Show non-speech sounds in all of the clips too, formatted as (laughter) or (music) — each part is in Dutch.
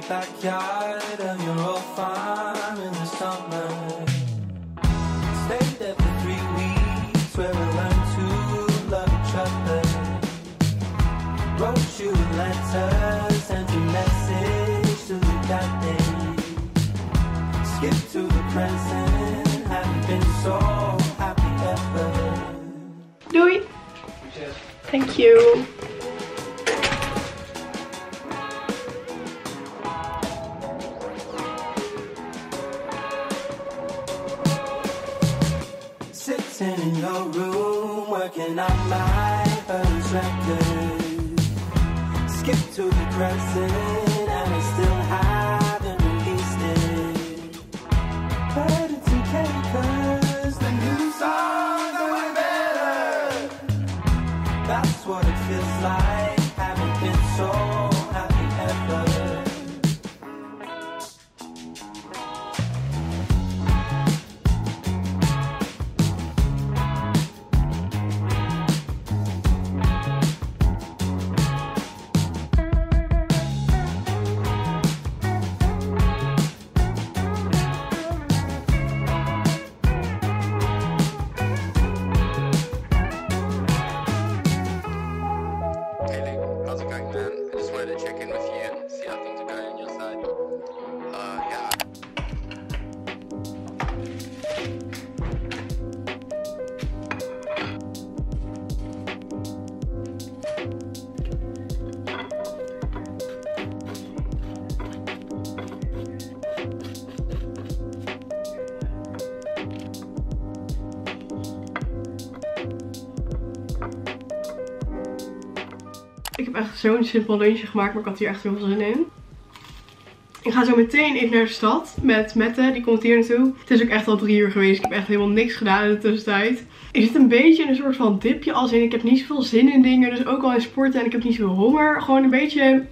the backyard of your old farm in the summer. Stayed there for three weeks where we learned to love each other. Wrote you letters, sent you message to the captain. Skip to the present, haven't been so happy ever. Doei. Thank you. Ik heb echt zo'n simpel lunchje gemaakt, maar ik had hier echt heel veel zin in. Ik ga zo meteen even naar de stad met Mette, die komt hier naartoe. Het is ook echt al drie uur geweest, ik heb echt helemaal niks gedaan in de tussentijd. Ik zit een beetje in een soort van dipje als in, ik heb niet zoveel zin in dingen, dus ook al in sporten en ik heb niet zoveel honger. Gewoon een beetje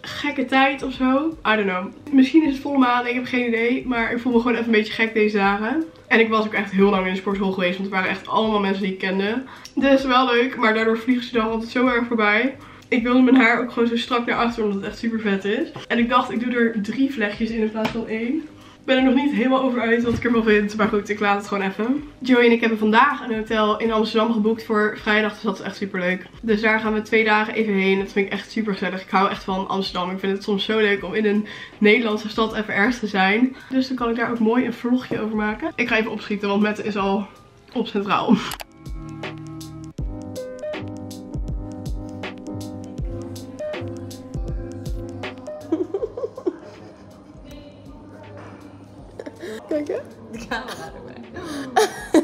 gekke tijd of zo. I don't know. Misschien is het volle maan, ik heb geen idee, maar ik voel me gewoon even een beetje gek deze dagen. En ik was ook echt heel lang in de sportschool geweest, want er waren echt allemaal mensen die ik kende. Dus wel leuk, maar daardoor vliegen ze dan altijd zo erg voorbij. Ik wilde mijn haar ook gewoon zo strak naar achter, omdat het echt super vet is. En ik dacht, ik doe er drie vlechtjes in in plaats van één. Ik ben er nog niet helemaal over uit wat ik ervan vind. Maar goed, ik laat het gewoon even. Joey en ik hebben vandaag een hotel in Amsterdam geboekt voor vrijdag. Dus dat is echt super leuk. Dus daar gaan we twee dagen even heen. Dat vind ik echt super gezellig. Ik hou echt van Amsterdam. Ik vind het soms zo leuk om in een Nederlandse stad even ergens te zijn. Dus dan kan ik daar ook mooi een vlogje over maken. Ik ga even opschieten, want Mette is al op centraal.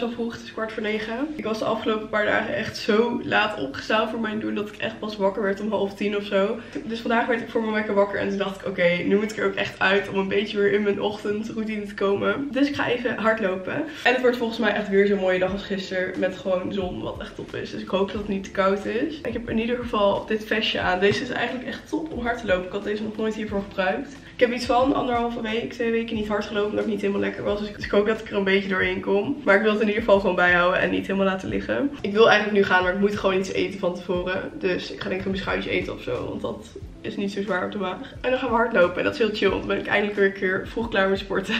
best wel vroeg, het is kwart voor negen. Ik was de afgelopen paar dagen echt zo laat opgestaan voor mijn doen dat ik echt pas wakker werd om half tien of zo. Dus vandaag werd ik voor mijn wekker wakker en toen dacht ik oké, nu moet ik er ook echt uit om een beetje weer in mijn ochtendroutine te komen. Dus ik ga even hardlopen. En het wordt volgens mij echt weer zo'n mooie dag als gisteren met gewoon zon wat echt top is. Dus ik hoop dat het niet te koud is. Ik heb in ieder geval dit vestje aan. Deze is eigenlijk echt top om hard te lopen. Ik had deze nog nooit hiervoor gebruikt. Ik heb iets van anderhalve week, twee weken niet hard gelopen omdat ik niet helemaal lekker was. Dus ik, dus ik hoop dat ik er een beetje doorheen kom. Maar ik wil het in ieder geval gewoon bijhouden en niet helemaal laten liggen. Ik wil eigenlijk nu gaan, maar ik moet gewoon iets eten van tevoren. Dus ik ga denk ik een beschuitje eten of zo. Want dat is niet zo zwaar op de maag. En dan gaan we hardlopen. En dat is heel chill. Want dan ben ik eindelijk weer een keer vroeg klaar met sporten.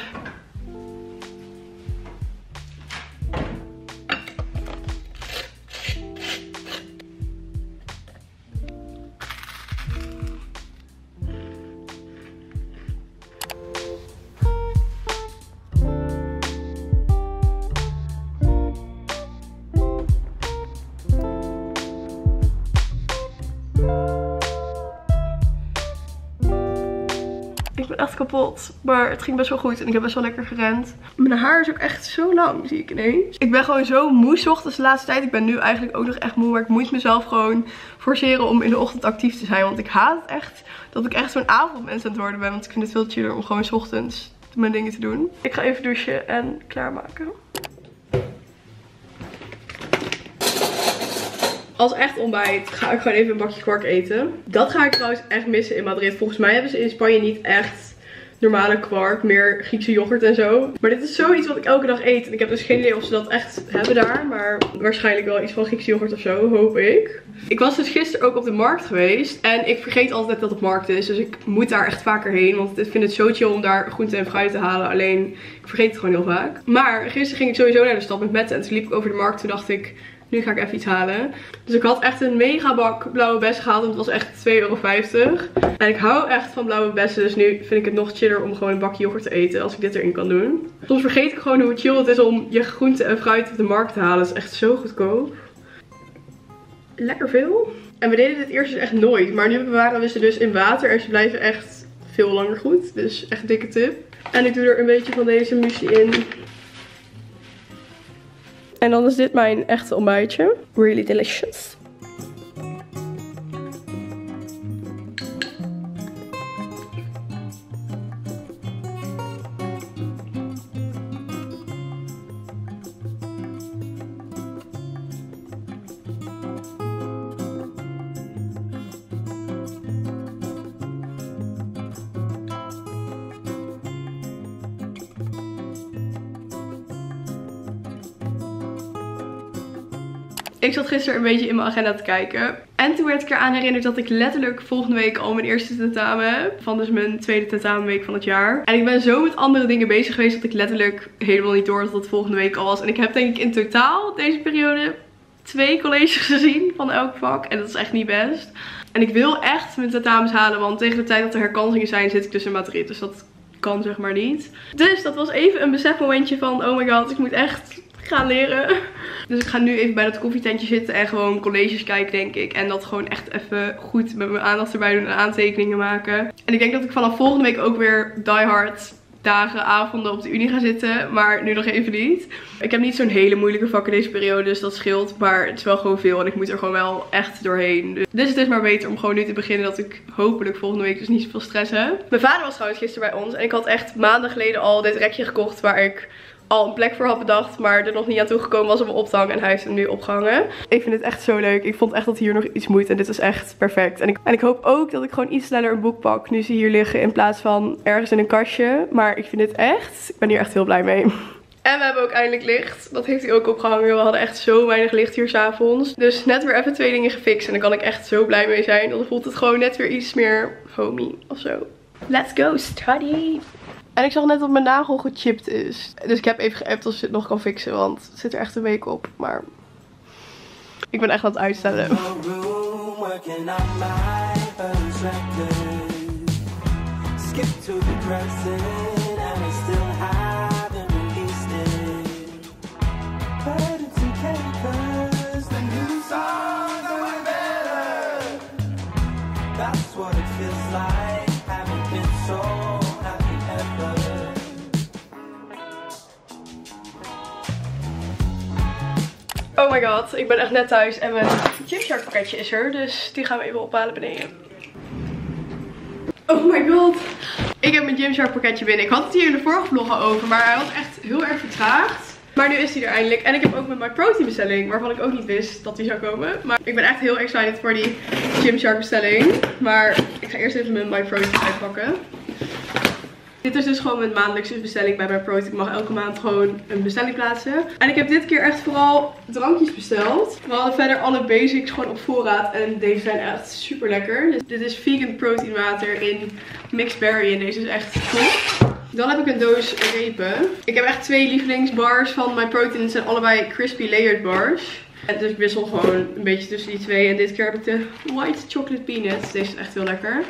Maar het ging best wel goed en ik heb best wel lekker gerend. Mijn haar is ook echt zo lang, zie ik ineens. Ik ben gewoon zo moe ochtends de laatste tijd. Ik ben nu eigenlijk ook nog echt moe. Maar ik moet mezelf gewoon forceren om in de ochtend actief te zijn. Want ik haat het echt dat ik echt zo'n avondmens aan het worden ben. Want ik vind het veel chiller om gewoon 's ochtends mijn dingen te doen. Ik ga even douchen en klaarmaken. Als echt ontbijt ga ik gewoon even een bakje kwark eten. Dat ga ik trouwens echt missen in Madrid. Volgens mij hebben ze in Spanje niet echt normale kwark, meer Griekse yoghurt en zo. Maar dit is zoiets wat ik elke dag eet. En ik heb dus geen idee of ze dat echt hebben daar. Maar waarschijnlijk wel iets van Griekse yoghurt of zo, hoop ik. Ik was dus gisteren ook op de markt geweest. En ik vergeet altijd dat het markt is. Dus ik moet daar echt vaker heen. Want ik vind het zo chill om daar groente en fruit te halen. Alleen, ik vergeet het gewoon heel vaak. Maar gisteren ging ik sowieso naar de stad met Mette. En toen liep ik over de markt. Toen dacht ik, nu ga ik even iets halen. Dus ik had echt een mega bak blauwe bessen gehaald. En het was echt 2,50 euro. En ik hou echt van blauwe bessen. Dus nu vind ik het nog chiller om gewoon een bakje yoghurt te eten. Als ik dit erin kan doen. Soms vergeet ik gewoon hoe chill het is om je groente en fruit op de markt te halen. Het is echt zo goedkoop. Lekker veel. En we deden dit eerst dus echt nooit. Maar nu bewaren we ze dus in water. En ze blijven echt veel langer goed. Dus echt dikke tip. En ik doe er een beetje van deze muesli in. En dan is dit mijn echte ontbijtje. Really delicious. Ik zat gisteren een beetje in mijn agenda te kijken. En toen werd ik eraan herinnerd dat ik letterlijk volgende week al mijn eerste tentamen heb. Van dus mijn tweede tentamenweek van het jaar. En ik ben zo met andere dingen bezig geweest dat ik letterlijk helemaal niet door dat het volgende week al was. En ik heb denk ik in totaal deze periode twee colleges (laughs) gezien van elk vak. En dat is echt niet best. En ik wil echt mijn tentamens halen, want tegen de tijd dat er herkansingen zijn zit ik dus in Madrid. Dus dat kan zeg maar niet. Dus dat was even een besefmomentje van, oh my god, ik moet echt gaan leren. Dus ik ga nu even bij dat koffietentje zitten en gewoon colleges kijken denk ik. En dat gewoon echt even goed met mijn aandacht erbij doen en aantekeningen maken. En ik denk dat ik vanaf volgende week ook weer die hard dagen, avonden op de unie ga zitten. Maar nu nog even niet. Ik heb niet zo'n hele moeilijke vakken deze periode, dus dat scheelt. Maar het is wel gewoon veel en ik moet er gewoon wel echt doorheen. Dus het is maar beter om gewoon nu te beginnen dat ik hopelijk volgende week dus niet zoveel stress heb. Mijn vader was trouwens gisteren bij ons en ik had echt maanden geleden al dit rekje gekocht waar ik al een plek voor had bedacht, maar er nog niet aan toegekomen was om op te hangen. En hij heeft hem nu opgehangen. Ik vind het echt zo leuk. Ik vond echt dat hier nog iets moet en dit is echt perfect. En ik, en ik hoop ook dat ik gewoon iets sneller een boek pak nu ze hier liggen in plaats van ergens in een kastje. Maar ik vind dit echt, ik ben hier echt heel blij mee. En we hebben ook eindelijk licht. Dat heeft hij ook opgehangen. We hadden echt zo weinig licht hier s'avonds. Dus net weer even twee dingen gefixt. En daar kan ik echt zo blij mee zijn. Dan voelt het gewoon net weer iets meer homey of zo. Let's go study. En ik zag net dat mijn nagel gechipt is. Dus ik heb even geappt of ze het nog kan fixen. Want het zit er echt een week op. Maar ik ben echt aan het uitstellen. Skip Oh my god, ik ben echt net thuis en mijn Gymshark pakketje is er. Dus die gaan we even ophalen beneden. Oh my god. Ik heb mijn Gymshark pakketje binnen. Ik had het hier in de vorige vlog al over, maar hij was echt heel erg vertraagd. Maar nu is hij er eindelijk. En ik heb ook mijn protein bestelling, waarvan ik ook niet wist dat die zou komen. Maar ik ben echt heel excited voor die Gymshark bestelling. Maar ik ga eerst even mijn My Protein uitpakken. Dit is dus gewoon mijn maandelijkse bestelling bij Protein. Ik mag elke maand gewoon een bestelling plaatsen. En ik heb dit keer echt vooral drankjes besteld. We hadden verder alle basics gewoon op voorraad. En deze zijn echt super lekker. Dus dit is vegan protein water in mixed berry. En deze is echt top. Dan heb ik een doos repen. Ik heb echt twee lievelingsbars van mijn protein. Het zijn allebei crispy layered bars. Dus ik wissel gewoon een beetje tussen die twee. En dit keer heb ik de white chocolate peanuts. Deze is echt heel lekker.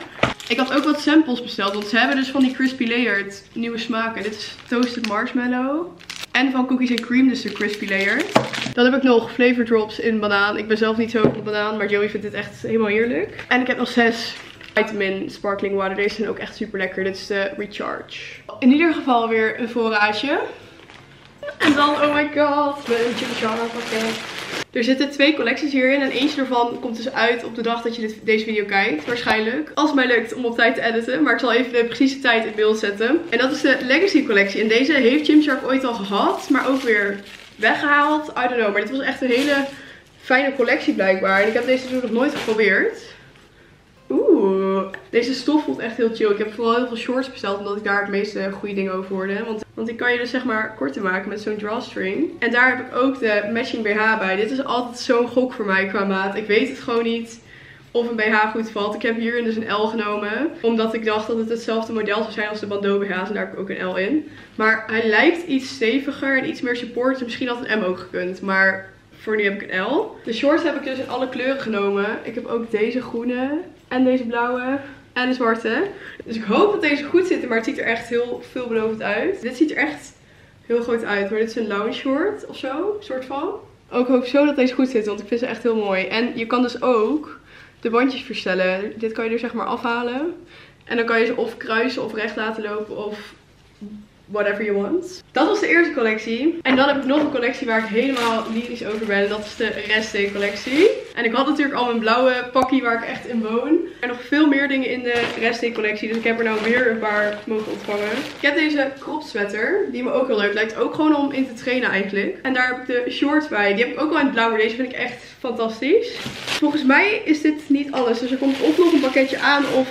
Ik had ook wat samples besteld. Want ze hebben dus van die crispy layered nieuwe smaken. Dit is toasted marshmallow. En van cookies and cream, dus de crispy layered. Dan heb ik nog flavor drops in banaan. Ik ben zelf niet zo van banaan, maar Joey vindt dit echt helemaal heerlijk. En ik heb nog zes vitamin sparkling water. Deze zijn ook echt super lekker. Dit is de Recharge. In ieder geval weer een voorraadje. En dan, oh my god, mijn Chimichanga pakket. Er zitten twee collecties hierin en eentje ervan komt dus uit op de dag dat je dit, deze video kijkt. Waarschijnlijk. Als het mij lukt om op tijd te editen. Maar ik zal even de precieze tijd in beeld zetten. En dat is de Legacy collectie. En deze heeft Gymshark ooit al gehad. Maar ook weer weggehaald. I don't know. Maar dit was echt een hele fijne collectie blijkbaar. En ik heb deze dus nog nooit geprobeerd. Deze stof voelt echt heel chill. Ik heb vooral heel veel shorts besteld omdat ik daar het meeste goede dingen over hoorde. Want, want die kan je dus zeg maar korter maken met zo'n drawstring. En daar heb ik ook de matching BH bij. Dit is altijd zo'n gok voor mij qua maat. Ik weet het gewoon niet of een BH goed valt. Ik heb hierin dus een L genomen. Omdat ik dacht dat het hetzelfde model zou zijn als de Bandeau BH's. En daar heb ik ook een L in. Maar hij lijkt iets steviger en iets meer support. Misschien had een M ook gekund. Maar voor nu heb ik een L. De shorts heb ik dus in alle kleuren genomen. Ik heb ook deze groene en deze blauwe en de zwarte. Dus ik hoop dat deze goed zitten, maar het ziet er echt heel veelbelovend uit. Dit ziet er echt heel goed uit, maar dit is een lounge short of zo, soort van. Ook hoop zo dat deze goed zit, want ik vind ze echt heel mooi. En je kan dus ook de bandjes verstellen. Dit kan je er zeg maar afhalen. En dan kan je ze of kruisen of recht laten lopen of whatever you want. Dat was de eerste collectie. En dan heb ik nog een collectie waar ik helemaal lyrisch over ben. Dat is de Rest Day collectie. En ik had natuurlijk al mijn blauwe pakkie waar ik echt in woon. Er nog veel meer dingen in de Rest Day collectie. Dus ik heb er nou weer een paar mogen ontvangen. Ik heb deze crop sweater. Die me ook heel leuk lijkt. Ook gewoon om in te trainen eigenlijk. En daar heb ik de shorts bij. Die heb ik ook al in het blauw. Deze vind ik echt fantastisch. Volgens mij is dit niet alles. Dus er komt of nog een pakketje aan of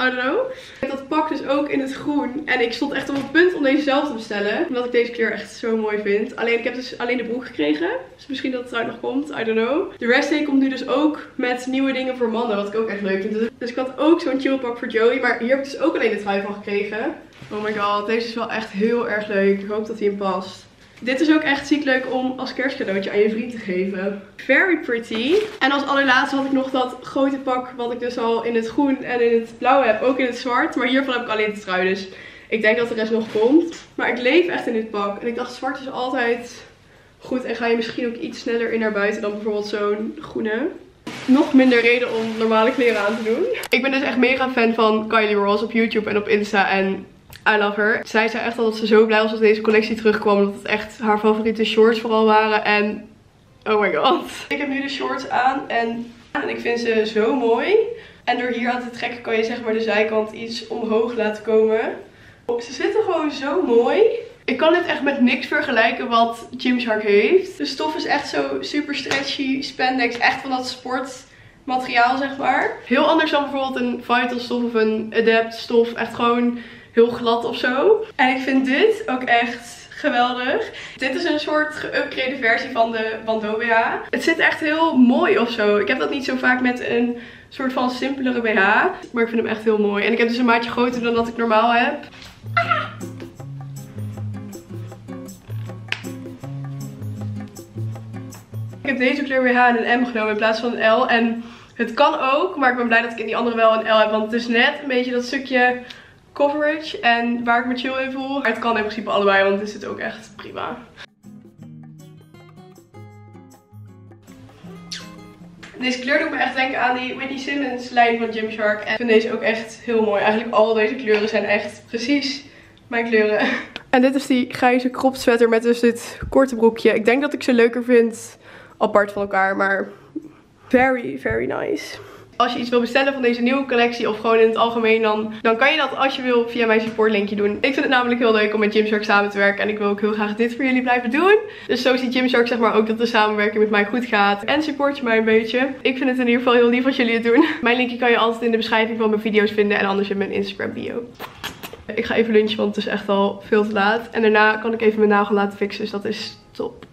I don't know. Ik heb dat pak dus ook in het groen. En ik stond echt op het punt om deze zelf te bestellen. Omdat ik deze kleur echt zo mooi vind. Alleen ik heb dus alleen de broek gekregen. Dus misschien dat het eruit nog komt. I don't know. De rest day komt nu dus ook met nieuwe dingen voor mannen. Wat ik ook echt leuk vind. Dus- Dus ik had ook zo'n chill pak voor Joey. Maar hier heb ik dus ook alleen de trui van gekregen. Oh my god. Deze is wel echt heel erg leuk. Ik hoop dat hij hem past. Dit is ook echt ziek leuk om als kerstcadeautje aan je vriend te geven. Very pretty. En als allerlaatste had ik nog dat grote pak wat ik dus al in het groen en in het blauw heb. Ook in het zwart. Maar hiervan heb ik alleen de trui. Dus ik denk dat de rest nog komt. Maar ik leef echt in dit pak. En ik dacht zwart is altijd goed. En ga je misschien ook iets sneller in naar buiten dan bijvoorbeeld zo'n groene. Nog minder reden om normale kleren aan te doen. Ik ben dus echt mega fan van Kylie Ross op YouTube en op Insta. En I love her. Zij zei echt al dat ze zo blij was dat deze collectie terugkwam. Dat het echt haar favoriete shorts vooral waren. En oh my god. Ik heb nu de shorts aan en, en ik vind ze zo mooi. En door hier aan te trekken kan je zeg maar de zijkant iets omhoog laten komen. Ze zitten gewoon zo mooi. Ik kan dit echt met niks vergelijken wat Gymshark heeft. De stof is echt zo super stretchy, spandex. Echt van dat sportmateriaal zeg maar. Heel anders dan bijvoorbeeld een Vital stof of een Adapt stof. Echt gewoon heel glad of zo. En ik vind dit ook echt geweldig. Dit is een soort geüpgrade versie van de Bandeau BH. Het zit echt heel mooi of zo. Ik heb dat niet zo vaak met een soort van simpelere BH. Maar ik vind hem echt heel mooi. En ik heb dus een maatje groter dan dat ik normaal heb. Ik heb deze kleur BH in een M genomen in plaats van een L. En het kan ook, maar ik ben blij dat ik in die andere wel een L heb. Want het is net een beetje dat stukje coverage en waar ik me chill in voel. Maar het kan in principe allebei, want het zit ook echt prima. Deze kleur doet me echt denken aan die Whitney Simmons lijn van Gymshark. En ik vind deze ook echt heel mooi. Eigenlijk al deze kleuren zijn echt precies mijn kleuren. En dit is die grijze crop sweater met dus dit korte broekje. Ik denk dat ik ze leuker vind apart van elkaar, maar very, very nice. Als je iets wil bestellen van deze nieuwe collectie of gewoon in het algemeen, dan, dan kan je dat als je wil via mijn supportlinkje doen. Ik vind het namelijk heel leuk om met Gymshark samen te werken en ik wil ook heel graag dit voor jullie blijven doen. Dus zo ziet Gymshark zeg maar ook dat de samenwerking met mij goed gaat en support je mij een beetje. Ik vind het in ieder geval heel lief als jullie het doen. Mijn linkje kan je altijd in de beschrijving van mijn video's vinden en anders in mijn Instagram bio. Ik ga even lunchen, want het is echt al veel te laat. En daarna kan ik even mijn nagel laten fixen, dus dat is top.